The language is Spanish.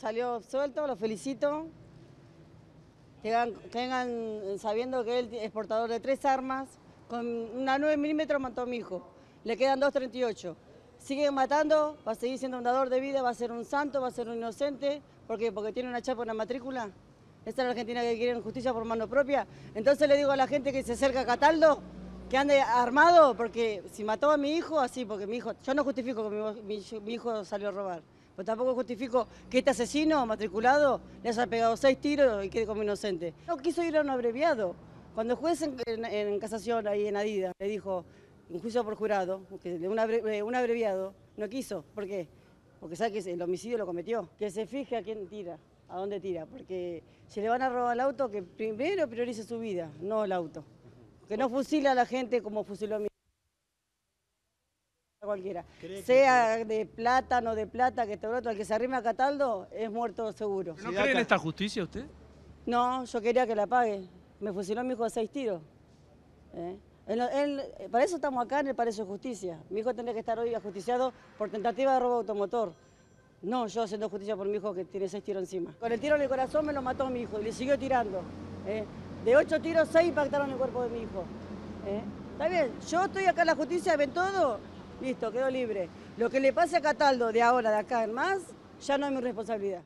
salió suelto, lo felicito. Tengan, tengan sabiendo que él es portador de tres armas, con una 9 milímetros mató a mi hijo, le quedan 2.38. Sigue matando, va a seguir siendo un dador de vida, va a ser un santo, va a ser un inocente, ¿por qué? Porque tiene una chapa, una matrícula. Esta es la Argentina que quiere justicia por mano propia. Entonces le digo a la gente que se acerca a Cataldo, que ande armado, porque si mató a mi hijo, así, porque mi hijo, yo no justifico que mi hijo salió a robar, pero tampoco justifico que este asesino matriculado le haya pegado seis tiros y quede como inocente. No quiso ir a un abreviado. Cuando el juez en, en- casación, ahí en Adidas, le dijo, un juicio por jurado, de un, eh, un abreviado, no quiso. ¿Por qué? Porque sabe que el homicidio lo cometió. Que se fije a quién tira, a dónde tira, porque si le van a robar el auto, que primero priorice su vida, no el auto. Que no fusile a la gente como fusiló a mi cualquiera. Sea de plata, no de plata, que este otro, al que se arrime a Cataldo es muerto seguro. ¿No cree en esta justicia usted? No, yo quería que la pague. Me fusiló mi hijo de seis tiros. ¿Eh? Él- él- para eso estamos acá en el Palacio de Justicia. Mi hijo tendría que estar hoy ajusticiado por tentativa de robo automotor. No, yo haciendo justicia por mi hijo que tiene seis tiros encima. Con el tiro en el corazón me lo mató mi hijo y le siguió tirando. ¿eh? De ocho tiros, seis impactaron el cuerpo de mi hijo. ¿eh? Está bien, yo estoy acá en la justicia, ven todo, listo, quedó libre. Lo que le pase a Cataldo de ahora, de acá en más, ya no es mi responsabilidad.